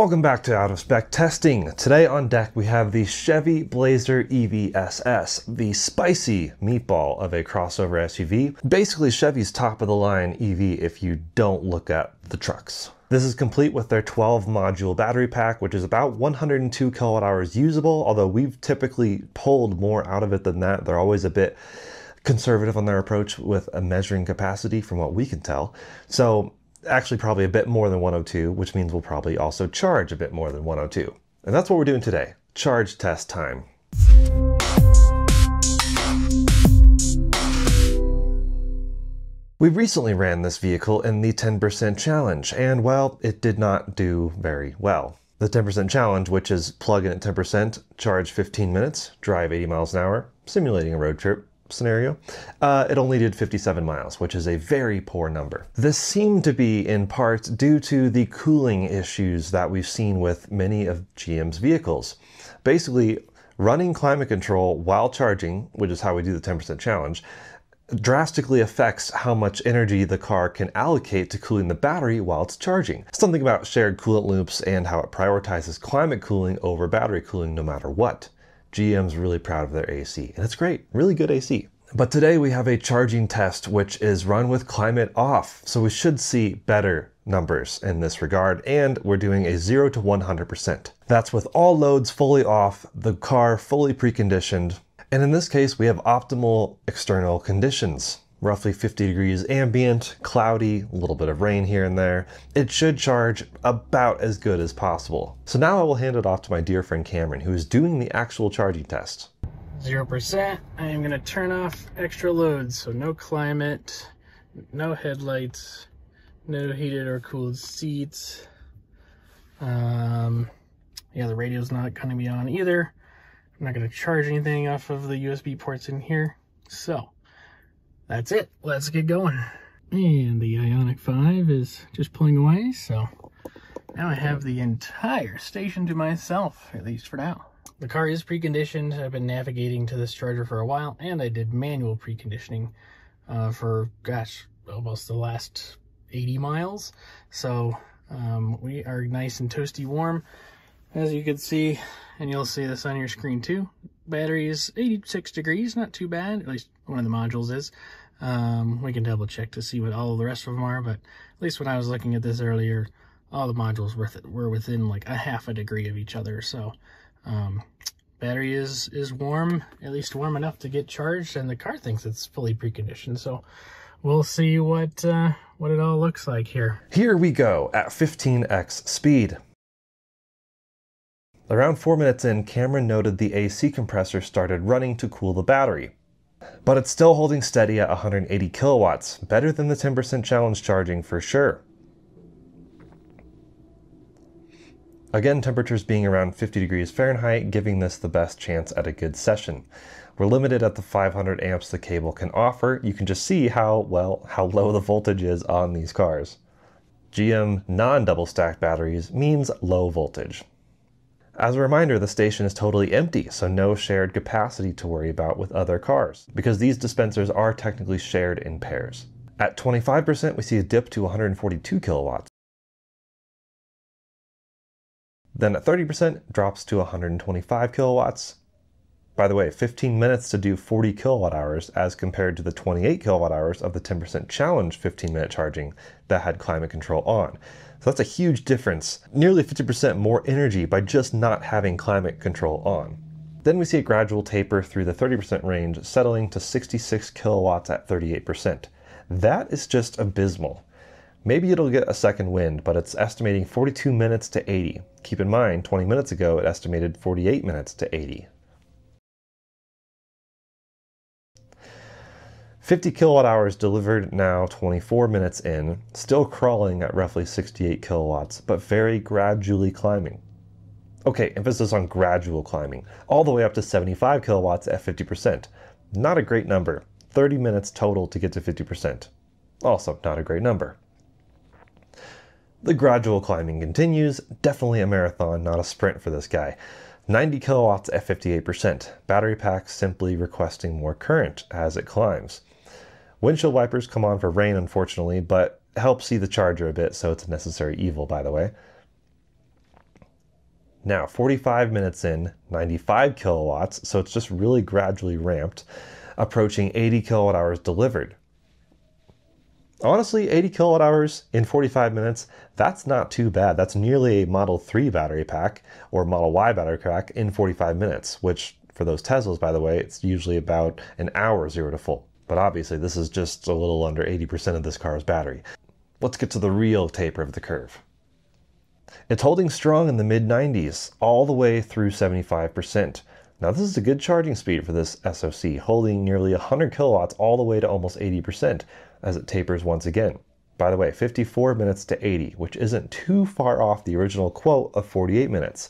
Welcome back to Out of Spec Testing. Today on deck we have the Chevy Blazer EV-SS, the spicy meatball of a crossover SUV. Basically Chevy's top of the line EV if you don't look at the trucks. This is complete with their 12 module battery pack, which is about 102 kilowatt hours usable, although we've typically pulled more out of it than that. They're always a bit conservative on their approach with a measuring capacity from what we can tell. So actually probably a bit more than 102, which means we'll probably also charge a bit more than 102. And that's what we're doing today, charge test time. We recently ran this vehicle in the 10% challenge, and well, it did not do very well. The 10% challenge, which is plug in at 10%, charge 15 minutes, drive 80 miles an hour, simulating a road trip, scenario, uh, it only did 57 miles, which is a very poor number. This seemed to be in part due to the cooling issues that we've seen with many of GM's vehicles. Basically, running climate control while charging, which is how we do the 10% challenge, drastically affects how much energy the car can allocate to cooling the battery while it's charging. Something about shared coolant loops and how it prioritizes climate cooling over battery cooling no matter what. GM's really proud of their AC, and it's great, really good AC. But today we have a charging test which is run with climate off, so we should see better numbers in this regard, and we're doing a 0 to 100%. That's with all loads fully off, the car fully preconditioned, and in this case we have optimal external conditions roughly 50 degrees ambient, cloudy, a little bit of rain here and there. It should charge about as good as possible. So now I will hand it off to my dear friend Cameron, who is doing the actual charging test. 0%, I am gonna turn off extra loads, so no climate, no headlights, no heated or cooled seats. Um, yeah, the radio's not gonna be on either. I'm not gonna charge anything off of the USB ports in here. So, that's it. Let's get going. And the Ioniq 5 is just pulling away, so now I have the entire station to myself, at least for now. The car is preconditioned. I've been navigating to this charger for a while, and I did manual preconditioning uh, for, gosh, almost the last 80 miles. So um, we are nice and toasty warm, as you can see, and you'll see this on your screen too. Battery is 86 degrees, not too bad, at least one of the modules is. Um, we can double check to see what all the rest of them are, but at least when I was looking at this earlier, all the modules were, were within like a half a degree of each other. So um, battery is, is warm, at least warm enough to get charged, and the car thinks it's fully preconditioned. So we'll see what, uh, what it all looks like here. Here we go at 15x speed. Around four minutes in, Cameron noted the AC compressor started running to cool the battery but it's still holding steady at 180 kilowatts, better than the 10% challenge charging for sure. Again, temperatures being around 50 degrees Fahrenheit, giving this the best chance at a good session. We're limited at the 500 amps the cable can offer. You can just see how, well, how low the voltage is on these cars. GM non-double stacked batteries means low voltage. As a reminder, the station is totally empty, so no shared capacity to worry about with other cars, because these dispensers are technically shared in pairs. At 25%, we see a dip to 142 kilowatts. Then at 30%, drops to 125 kilowatts. By the way, 15 minutes to do 40 kilowatt hours as compared to the 28 kilowatt hours of the 10% challenge 15 minute charging that had climate control on. So that's a huge difference. Nearly 50% more energy by just not having climate control on. Then we see a gradual taper through the 30% range, settling to 66 kilowatts at 38%. That is just abysmal. Maybe it'll get a second wind, but it's estimating 42 minutes to 80. Keep in mind, 20 minutes ago it estimated 48 minutes to 80. 50 kilowatt hours delivered now 24 minutes in, still crawling at roughly 68 kilowatts, but very gradually climbing. Okay, emphasis on gradual climbing, all the way up to 75 kilowatts at 50%. Not a great number. 30 minutes total to get to 50%. Also, not a great number. The gradual climbing continues, definitely a marathon, not a sprint for this guy. 90 kilowatts at 58%. Battery pack simply requesting more current as it climbs. Windshield wipers come on for rain, unfortunately, but help see the charger a bit, so it's a necessary evil, by the way. Now, 45 minutes in, 95 kilowatts, so it's just really gradually ramped, approaching 80 kilowatt hours delivered. Honestly, 80 kilowatt hours in 45 minutes, that's not too bad. That's nearly a Model 3 battery pack or Model Y battery pack in 45 minutes, which for those Teslas, by the way, it's usually about an hour zero to full. But obviously, this is just a little under 80% of this car's battery. Let's get to the real taper of the curve. It's holding strong in the mid 90s, all the way through 75%. Now, this is a good charging speed for this SoC, holding nearly 100 kilowatts all the way to almost 80% as it tapers once again. By the way, 54 minutes to 80, which isn't too far off the original quote of 48 minutes.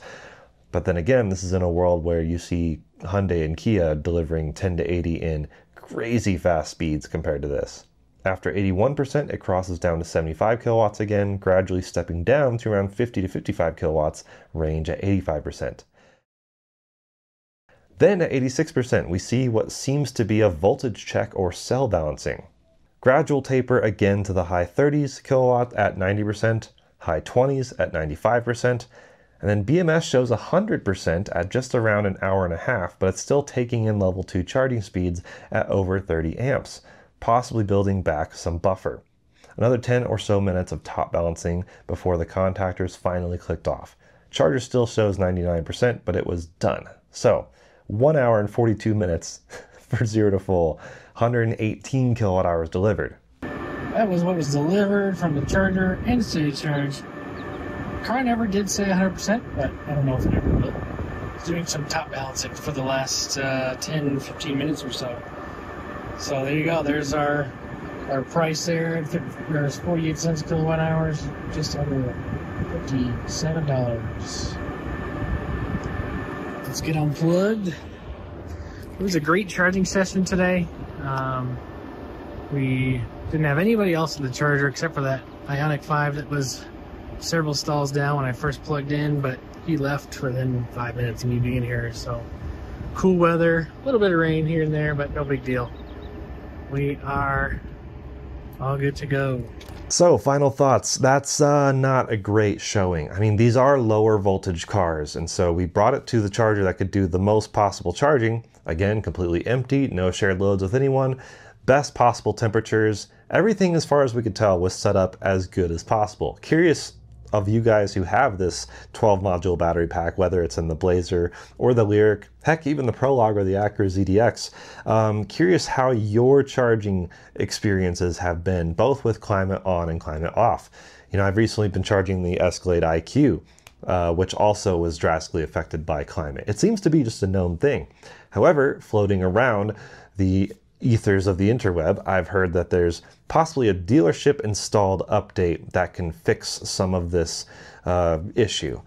But then again, this is in a world where you see Hyundai and Kia delivering 10 to 80 in crazy fast speeds compared to this. After 81%, it crosses down to 75 kilowatts again, gradually stepping down to around 50 to 55 kilowatts range at 85%. Then at 86%, we see what seems to be a voltage check or cell balancing. Gradual taper again to the high 30s kilowatt at 90%, high 20s at 95%, and then BMS shows 100% at just around an hour and a half, but it's still taking in level 2 charging speeds at over 30 amps, possibly building back some buffer. Another 10 or so minutes of top balancing before the contactors finally clicked off. Charger still shows 99%, but it was done. So, 1 hour and 42 minutes for 0 to full 118 kilowatt hours delivered. That was what was delivered from the charger and city charge. Car never did say 100%, but I don't know if it ever will. It's doing some top balancing for the last uh, 10, 15 minutes or so. So there you go. There's our our price there. There's 48 cents kilowatt hours, just under $57. Let's get unplugged. It was a great charging session today. Um, we didn't have anybody else in the charger except for that Ioniq 5 that was several stalls down when I first plugged in, but he left within five minutes of me being here. So cool weather, a little bit of rain here and there, but no big deal. We are all good to go. So, final thoughts. That's uh, not a great showing. I mean, these are lower voltage cars, and so we brought it to the charger that could do the most possible charging. Again, completely empty, no shared loads with anyone, best possible temperatures. Everything, as far as we could tell, was set up as good as possible. Curious of you guys who have this 12 module battery pack, whether it's in the Blazer or the Lyriq, heck, even the Prologue or the Acura ZDX. Um, curious how your charging experiences have been, both with climate on and climate off. You know, I've recently been charging the Escalade IQ, uh, which also was drastically affected by climate. It seems to be just a known thing. However, floating around the ethers of the interweb, I've heard that there's possibly a dealership installed update that can fix some of this uh, issue.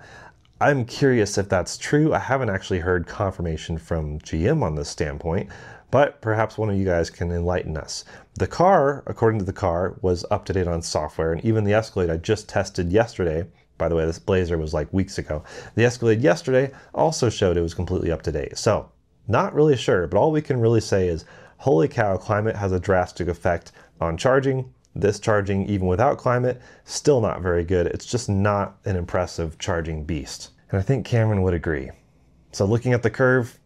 I'm curious if that's true. I haven't actually heard confirmation from GM on this standpoint, but perhaps one of you guys can enlighten us. The car, according to the car, was up to date on software, and even the Escalade I just tested yesterday. By the way, this Blazer was like weeks ago. The Escalade yesterday also showed it was completely up to date. So, not really sure, but all we can really say is holy cow, climate has a drastic effect on charging. This charging, even without climate, still not very good. It's just not an impressive charging beast. And I think Cameron would agree. So looking at the curve,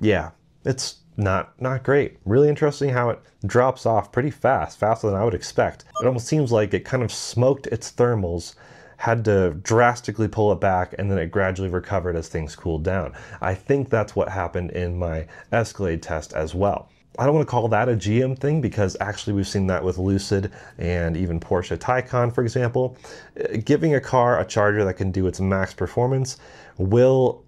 yeah, it's not not great. Really interesting how it drops off pretty fast, faster than I would expect. It almost seems like it kind of smoked its thermals, had to drastically pull it back, and then it gradually recovered as things cooled down. I think that's what happened in my Escalade test as well. I don't want to call that a GM thing because actually we've seen that with Lucid and even Porsche Taycan, for example. Uh, giving a car a charger that can do its max performance will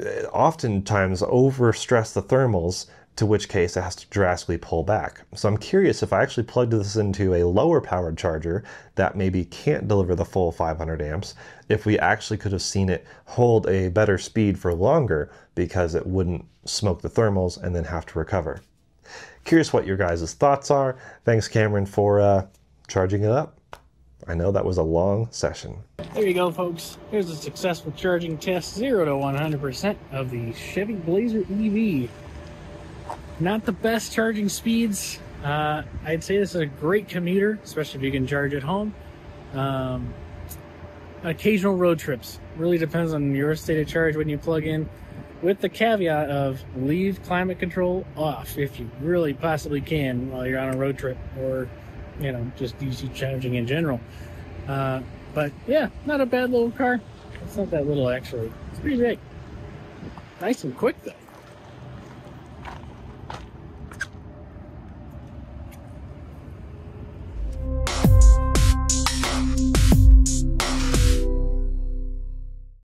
uh, oftentimes overstress the thermals to which case it has to drastically pull back. So I'm curious if I actually plugged this into a lower powered charger that maybe can't deliver the full 500 amps, if we actually could have seen it hold a better speed for longer because it wouldn't smoke the thermals and then have to recover. Curious what your guys' thoughts are. Thanks, Cameron, for uh, charging it up. I know that was a long session. There you go, folks. Here's a successful charging test, 0 to 100% of the Chevy Blazer EV. Not the best charging speeds. Uh, I'd say this is a great commuter, especially if you can charge at home. Um, occasional road trips. Really depends on your state of charge when you plug in, with the caveat of leave climate control off if you really possibly can while you're on a road trip or, you know, just DC charging in general. Uh, but yeah, not a bad little car. It's not that little actually. It's pretty big. Nice and quick though.